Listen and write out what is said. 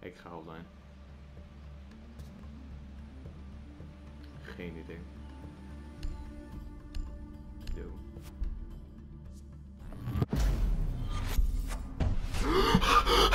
Ik ga al zijn. Geen idee. Yo.